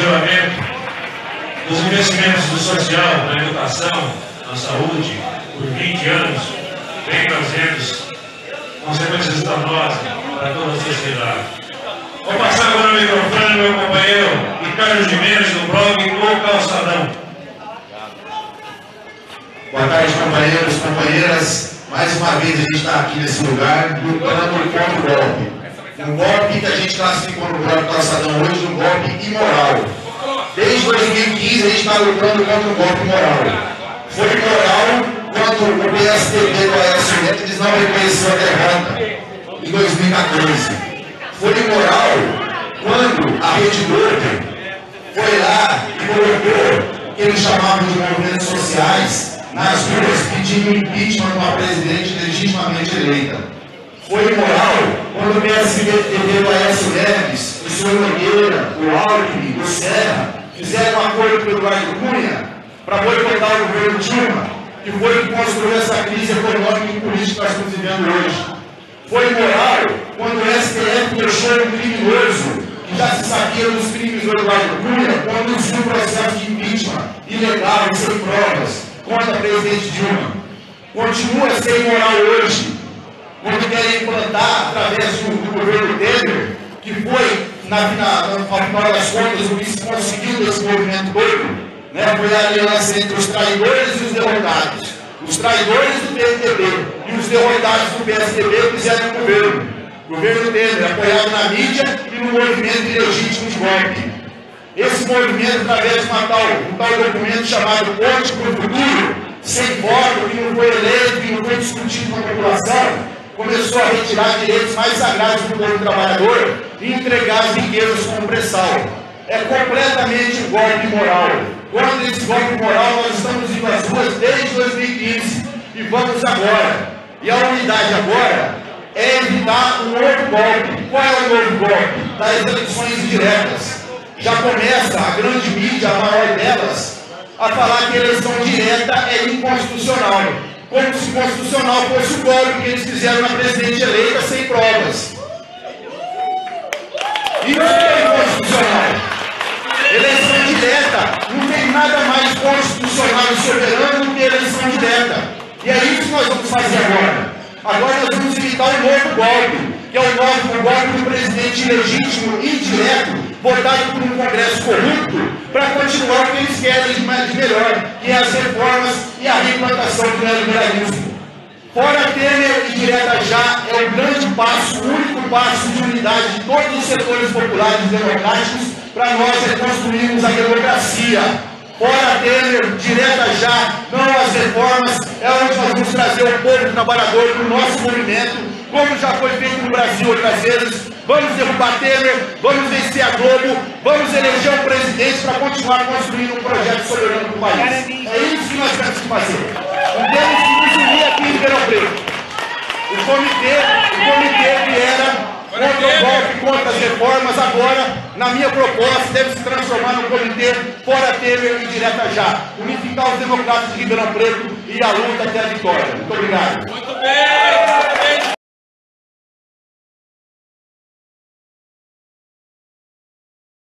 aprofundamento dos investimentos do social, na educação, na saúde, por 20 anos, vem trazendo consequências danosas para toda a sociedade. Vou passar agora o microfone ao meu companheiro Ricardo Jimenez, do blog O Calçadão. Boa tarde, companheiros, companheiras. Mais uma vez a gente está aqui nesse lugar lutando contra o golpe. Um golpe que a gente classificou no blog Calçadão hoje. Desde 2015 a gente está lutando contra o golpe moral. Foi imoral quando o PSDB do Aécio Neto eles não reconheceu a derrota em 2014. Foi imoral quando a Rede Globo foi lá e colocou o que eles chamavam de movimentos sociais nas ruas pedindo impeachment de uma presidente legitimamente eleita. Foi imoral quando o PSDB do Aécio Neves, o senhor Nogueira, o Alckmin, o Serra, fizeram um acordo com o Eduardo Cunha para boicotar o governo Dilma, que foi que construiu essa crise econômica e política que nós estamos vivendo hoje. Foi imoral quando o STF deixou um criminoso, que já se sabia dos crimes do Eduardo Cunha, conduziu um processo de impeachment ilegal e sem provas contra a presidente Dilma. Continua a ser imoral hoje, quando querem implantar, através do, do governo Temer, que foi, na, final das contas, o se conseguiu desse movimento todo, né, foi a aliança entre os traidores e os derrotados. Os traidores do PSDB e os derrotados do PSDB fizeram o governo. Governo Temer, apoiado na mídia e no movimento ilegítimo de golpe. Esse movimento, através de uma tal, um tal documento chamado Ponte para o Futuro, sem voto, que não foi eleito, que não foi discutido com a população, começou a retirar direitos mais sagrados do povo trabalhador e entregar as riquezas como pressal. É completamente um golpe moral. Quando esse golpe moral, nós estamos indo às ruas desde 2015 e vamos agora. E a unidade agora é evitar um novo golpe. Qual é o novo golpe? Das eleições diretas. Já começa a grande mídia, a maior delas, a falar que a eleição direta é inconstitucional. Como se constitucional fosse golpe que eles fizeram na presidente eleita sem provas. Isso é inconstitucional. Eleição direta não tem nada mais constitucional e soberano do que eleição direta. E é isso que nós vamos fazer agora. Agora nós vamos evitar um novo golpe, que é o novo golpe do presidente ilegítimo, indireto, votado por um Congresso corrupto, para continuar o que eles querem de melhor, que é as reformas e a reimplantação do neoliberalismo. Fora Temer e direta já é o grande passo, o único passo de unidade de todos os setores populares democráticos para nós reconstruirmos a democracia. Fora Temer, direta já, não as reformas, é onde nós vamos trazer o povo trabalhador para o nosso movimento, como já foi feito no Brasil outras vezes. Vamos derrubar Temer, vamos vencer a Globo, vamos eleger um presidente para continuar construindo um projeto soberano para o país. É isso que nós temos que fazer. Não temos que nos unir aqui em Ribeirão Preto. O comitê, o comitê que era contra o golpe, contra as reformas, agora, na minha proposta, deve se transformar no comitê fora Temer e direta já. Unificar os democratas de Ribeirão Preto e a luta até a vitória. Muito obrigado. Muito bem.